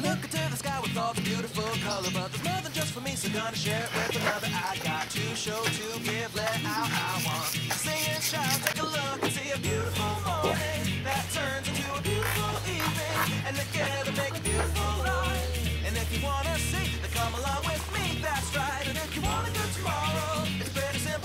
Look into the sky with all the beautiful color, but there's more than just for me, so gonna share it with another. I got to show, to give, let out. I want sing and shout, take a look and see a beautiful morning that turns into a beautiful evening, and together